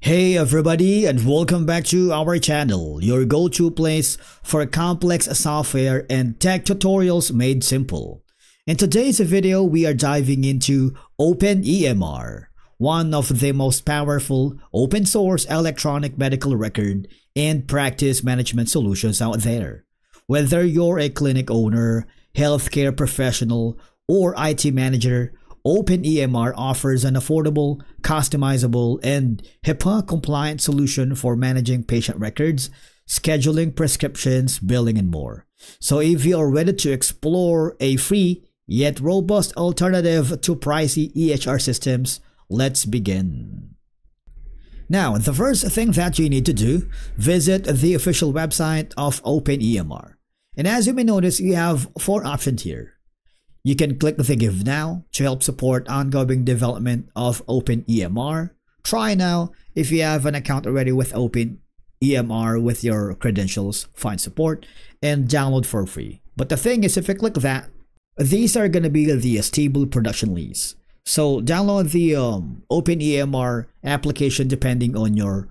Hey everybody and welcome back to our channel, your go-to place for complex software and tech tutorials made simple. In today's video, we are diving into OpenEMR, one of the most powerful open source electronic medical record and practice management solutions out there. Whether you're a clinic owner, healthcare professional, or IT manager, OpenEMR offers an affordable, customizable, and HIPAA-compliant solution for managing patient records, scheduling prescriptions, billing, and more. So if you are ready to explore a free yet robust alternative to pricey EHR systems, let's begin. Now, the first thing that you need to do, visit the official website of OpenEMR. And as you may notice, you have four options here. You can click the Give Now to help support ongoing development of OpenEMR. Try now if you have an account already with OpenEMR with your credentials, find support, and download for free. But the thing is, if you click that, these are going to be the stable production leads. So download the um, OpenEMR application depending on your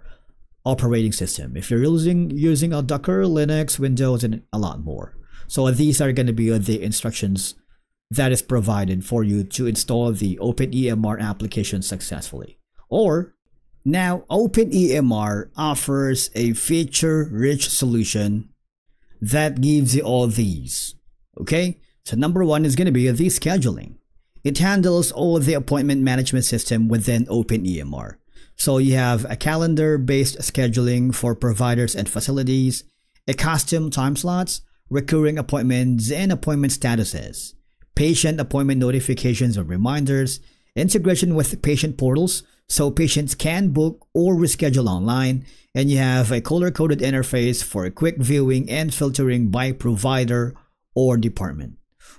operating system. If you're using using a Docker, Linux, Windows, and a lot more. So these are going to be the instructions that is provided for you to install the OpenEMR application successfully. Or now OpenEMR offers a feature-rich solution that gives you all these. Okay, so number one is going to be the scheduling. It handles all the appointment management system within OpenEMR. So you have a calendar-based scheduling for providers and facilities, a custom time slots, recurring appointments, and appointment statuses patient appointment notifications or reminders, integration with patient portals so patients can book or reschedule online, and you have a color-coded interface for quick viewing and filtering by provider or department.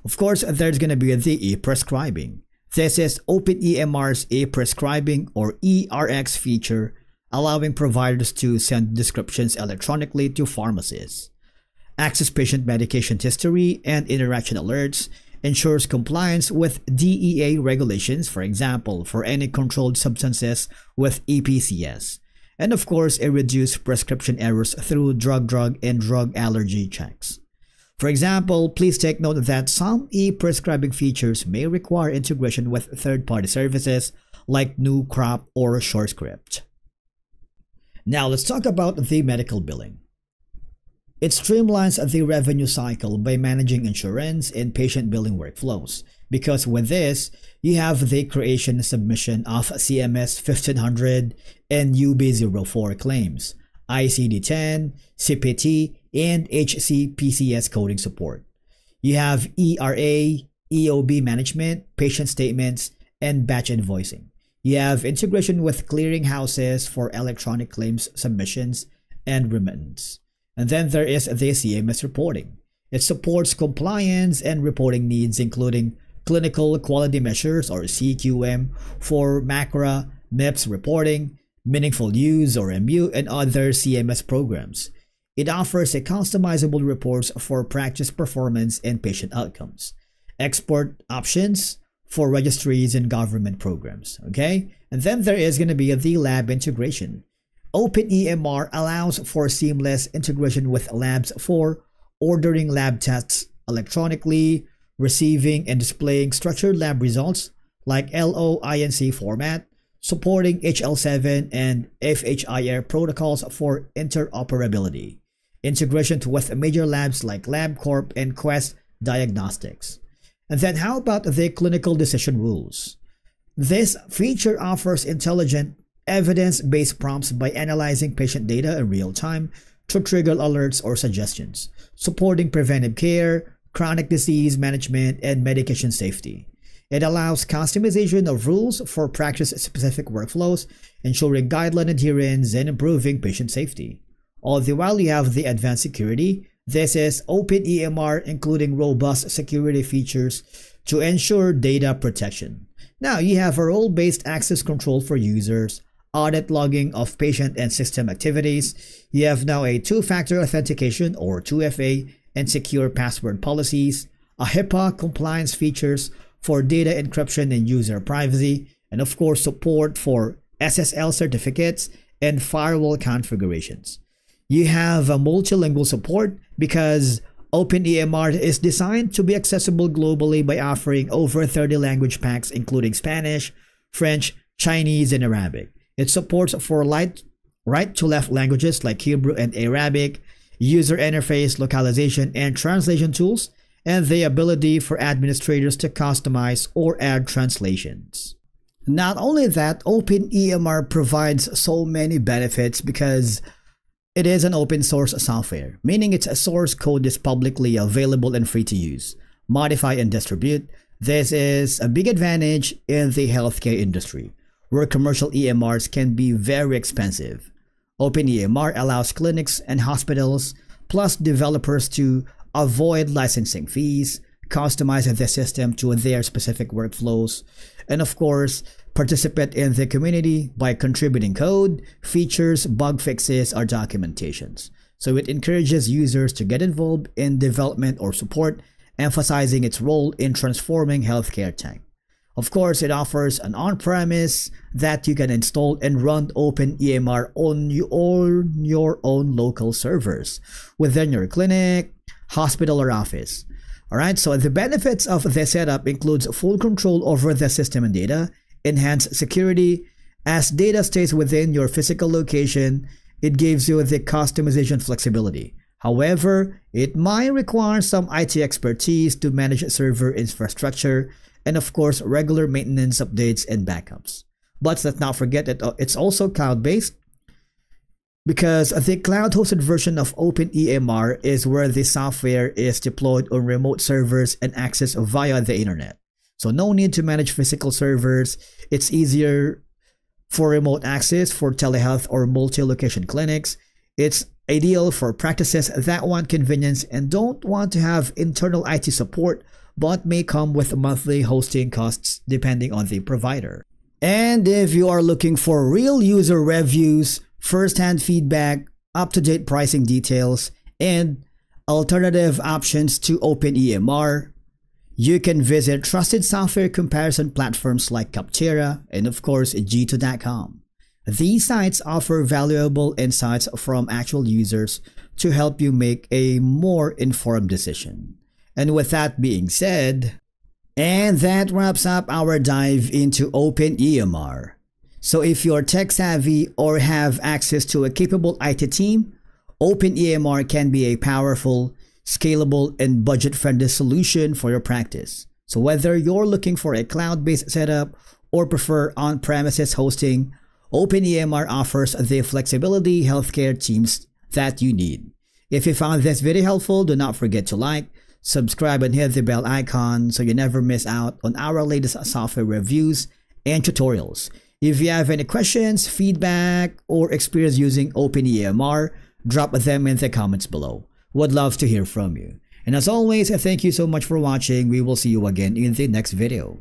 Of course, there's going to be the e-prescribing. This is OpenEMR's e-prescribing or ERX feature, allowing providers to send descriptions electronically to pharmacists, access patient medication history and interaction alerts, ensures compliance with DEA regulations, for example, for any controlled substances with EPCS. And of course, it reduces prescription errors through drug-drug and drug allergy checks. For example, please take note that some e-prescribing features may require integration with third-party services like NewCrop or SureScript. Now let's talk about the medical billing. It streamlines the revenue cycle by managing insurance and patient billing workflows. Because with this, you have the creation submission of CMS 1500 and UB04 claims, ICD-10, CPT, and HCPCS coding support. You have ERA, EOB management, patient statements, and batch invoicing. You have integration with clearinghouses for electronic claims submissions and remittance. And then there is the CMS reporting. It supports compliance and reporting needs including clinical quality measures or CQM for MACRA, MIPS reporting, meaningful use or MU, and other CMS programs. It offers a customizable reports for practice performance and patient outcomes. Export options for registries and government programs, okay? And then there is going to be the lab integration. OpenEMR allows for seamless integration with labs for ordering lab tests electronically, receiving and displaying structured lab results like LOINC format, supporting HL7 and FHIR protocols for interoperability, integration with major labs like LabCorp and Quest Diagnostics. And then how about the clinical decision rules? This feature offers intelligent evidence-based prompts by analyzing patient data in real time to trigger alerts or suggestions, supporting preventive care, chronic disease management, and medication safety. It allows customization of rules for practice-specific workflows, ensuring guideline adherence and improving patient safety. All the while you have the advanced security, this is OpenEMR including robust security features to ensure data protection. Now you have a role-based access control for users, audit logging of patient and system activities. You have now a two-factor authentication or 2FA and secure password policies, a HIPAA compliance features for data encryption and user privacy, and of course support for SSL certificates and firewall configurations. You have a multilingual support because OpenEMR is designed to be accessible globally by offering over 30 language packs including Spanish, French, Chinese, and Arabic. It supports for light, right to left languages like Hebrew and Arabic, user interface, localization, and translation tools, and the ability for administrators to customize or add translations. Not only that, OpenEMR provides so many benefits because it is an open source software, meaning its source code is publicly available and free to use, modify, and distribute. This is a big advantage in the healthcare industry, where commercial EMRs can be very expensive. OpenEMR allows clinics and hospitals, plus developers to avoid licensing fees, customize the system to their specific workflows, and of course, participate in the community by contributing code, features, bug fixes, or documentations. So it encourages users to get involved in development or support, emphasizing its role in transforming healthcare tech. Of course, it offers an on-premise that you can install and run OpenEMR on your, your own local servers within your clinic, hospital, or office. Alright, so the benefits of this setup includes full control over the system and data, enhanced security, as data stays within your physical location, it gives you the customization flexibility. However, it might require some IT expertise to manage server infrastructure and of course regular maintenance updates and backups. But let's not forget that uh, it's also cloud-based because the cloud-hosted version of OpenEMR is where the software is deployed on remote servers and accessed via the internet. So no need to manage physical servers. It's easier for remote access for telehealth or multi-location clinics. It's ideal for practices that want convenience and don't want to have internal IT support but may come with monthly hosting costs depending on the provider. And if you are looking for real user reviews, first-hand feedback, up-to-date pricing details, and alternative options to OpenEMR, you can visit trusted software comparison platforms like Capterra and of course G2.com. These sites offer valuable insights from actual users to help you make a more informed decision. And with that being said, and that wraps up our dive into OpenEMR. So if you're tech savvy or have access to a capable IT team, OpenEMR can be a powerful, scalable, and budget-friendly solution for your practice. So whether you're looking for a cloud-based setup or prefer on-premises hosting, OpenEMR offers the flexibility healthcare teams that you need. If you found this video helpful, do not forget to like, subscribe and hit the bell icon so you never miss out on our latest software reviews and tutorials. If you have any questions, feedback, or experience using OpenEMR, drop them in the comments below. Would love to hear from you. And as always, thank you so much for watching. We will see you again in the next video.